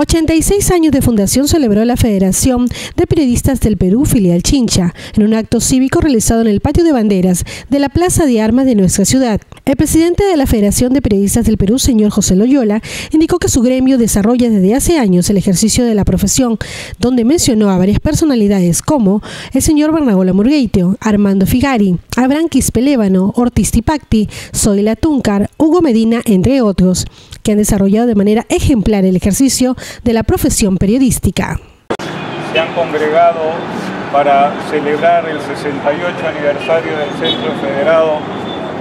86 años de fundación celebró la Federación de Periodistas del Perú, filial Chincha, en un acto cívico realizado en el patio de banderas de la Plaza de Armas de nuestra ciudad. El presidente de la Federación de Periodistas del Perú, señor José Loyola, indicó que su gremio desarrolla desde hace años el ejercicio de la profesión, donde mencionó a varias personalidades como el señor Bernagola Murgueitio, Armando Figari, Abraham Quispelébano, Ortiz Tipacti, Zoila Tuncar, Hugo Medina, entre otros, que han desarrollado de manera ejemplar el ejercicio de la profesión periodística. Se han congregado para celebrar el 68 aniversario del Centro Federado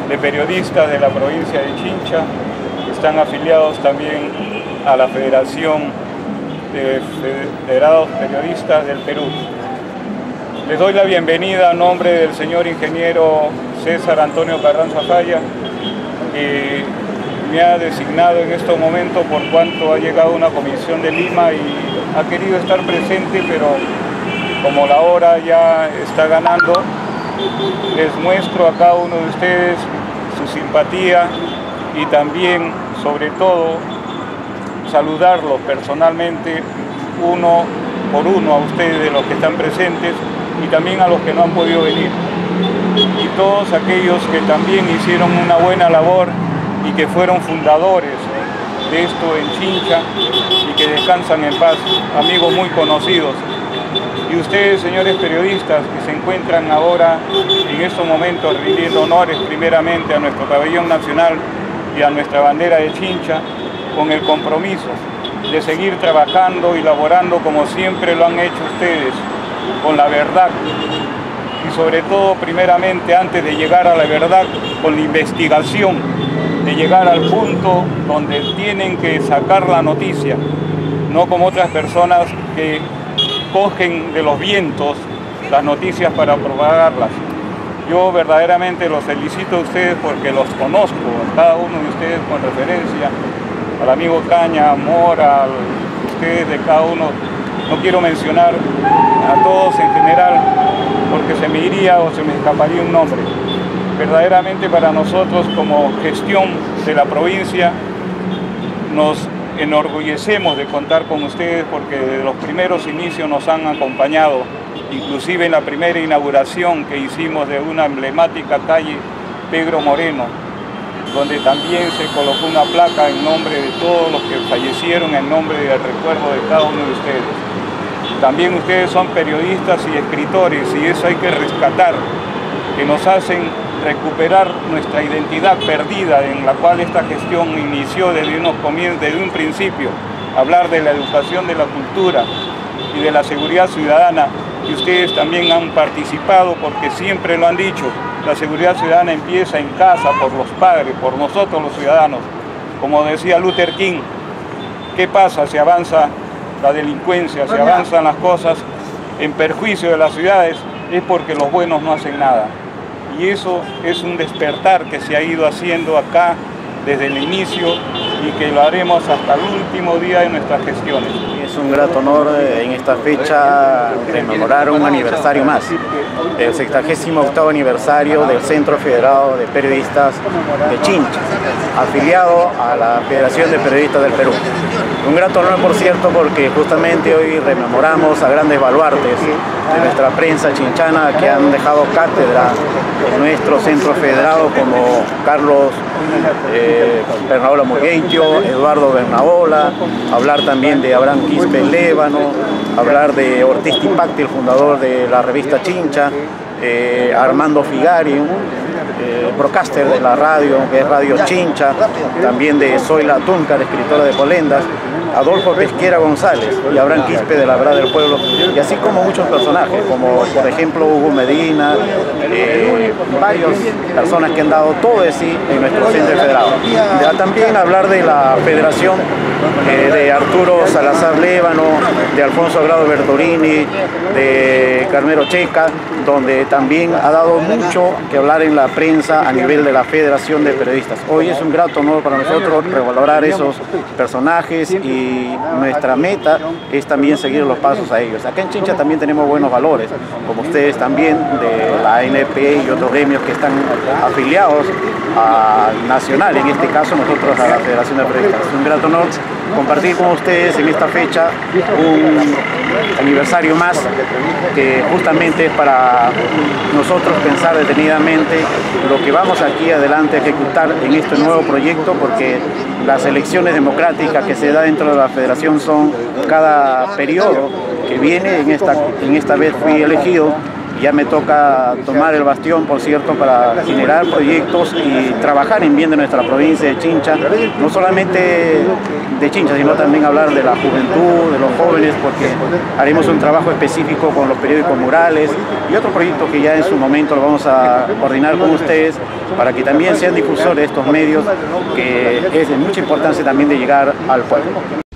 de Periodistas de la provincia de Chincha. Están afiliados también a la Federación de Federados Periodistas del Perú. Les doy la bienvenida a nombre del señor ingeniero César Antonio Carranza Falla, que me ha designado en estos momentos por cuanto ha llegado una comisión de Lima y ha querido estar presente, pero como la hora ya está ganando, les muestro a cada uno de ustedes su simpatía y también, sobre todo, saludarlos personalmente uno por uno a ustedes de los que están presentes y también a los que no han podido venir. Y todos aquellos que también hicieron una buena labor y que fueron fundadores de esto en Chincha y que descansan en paz, amigos muy conocidos. Y ustedes, señores periodistas, que se encuentran ahora en estos momentos rindiendo honores primeramente a nuestro pabellón nacional y a nuestra bandera de Chincha, con el compromiso de seguir trabajando y laborando como siempre lo han hecho ustedes, con la verdad. Y sobre todo primeramente antes de llegar a la verdad, con la investigación de llegar al punto donde tienen que sacar la noticia, no como otras personas que cogen de los vientos las noticias para propagarlas. Yo verdaderamente los felicito a ustedes porque los conozco, a cada uno de ustedes con referencia, al amigo Caña, Mora, a ustedes de cada uno. No quiero mencionar a todos en general porque se me iría o se me escaparía un nombre verdaderamente para nosotros como gestión de la provincia nos enorgullecemos de contar con ustedes porque desde los primeros inicios nos han acompañado, inclusive en la primera inauguración que hicimos de una emblemática calle Pedro Moreno, donde también se colocó una placa en nombre de todos los que fallecieron, en nombre del recuerdo de cada uno de ustedes. También ustedes son periodistas y escritores y eso hay que rescatar, que nos hacen recuperar nuestra identidad perdida en la cual esta gestión inició desde, unos desde un principio, hablar de la educación, de la cultura y de la seguridad ciudadana, y ustedes también han participado porque siempre lo han dicho, la seguridad ciudadana empieza en casa, por los padres, por nosotros los ciudadanos. Como decía Luther King, ¿qué pasa si avanza la delincuencia, si avanzan las cosas en perjuicio de las ciudades? Es porque los buenos no hacen nada y eso es un despertar que se ha ido haciendo acá desde el inicio y que lo haremos hasta el último día de nuestras gestiones. Es un grato honor eh, en esta fecha rememorar un aniversario más, el 78 aniversario del Centro Federado de Periodistas de Chincha, afiliado a la Federación de Periodistas del Perú. Un grato honor, por cierto, porque justamente hoy rememoramos a grandes baluartes de nuestra prensa chinchana que han dejado cátedra en nuestro centro federado como Carlos eh, Bernabola Eduardo Bernabola, hablar también de Abraham Quispe Lévano, hablar de Ortiz Tipacti, el fundador de la revista Chincha, eh, Armando Figari, eh, broadcaster de la radio, que es Radio Chincha, también de Zoila Túncar, escritora de Polendas, Adolfo Pesquera González y Abraham Quispe de la Verdad del Pueblo, y así como muchos personajes, como por ejemplo Hugo Medina, eh, varias personas que han dado todo de sí en nuestro centro federado. también hablar de la federación eh, de Arturo Salazar Lévano, de Alfonso Grado Bertolini, de Carmelo Checa, donde también ha dado mucho que hablar en la prensa a nivel de la Federación de Periodistas. Hoy es un grato honor para nosotros revalorar esos personajes y nuestra meta es también seguir los pasos a ellos. Acá en Chincha también tenemos buenos valores, como ustedes también de la ANP y otros gremios que están afiliados a Nacional en este caso nosotros a la Federación de Periodistas. Es un gran honor compartir con ustedes en esta fecha un aniversario más que justamente es para nosotros pensar detenidamente lo que vamos aquí adelante a ejecutar en este nuevo proyecto porque las elecciones democráticas que se da dentro de la federación son cada periodo que viene, en esta, en esta vez fui elegido ya me toca tomar el bastión, por cierto, para generar proyectos y trabajar en bien de nuestra provincia de Chincha, no solamente de Chincha, sino también hablar de la juventud, de los jóvenes, porque haremos un trabajo específico con los periódicos murales y otro proyecto que ya en su momento lo vamos a coordinar con ustedes para que también sean difusores de estos medios, que es de mucha importancia también de llegar al pueblo.